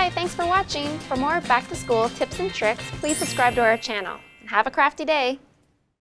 Hi, thanks for watching. For more back to school tips and tricks, please subscribe to our channel. Have a crafty day.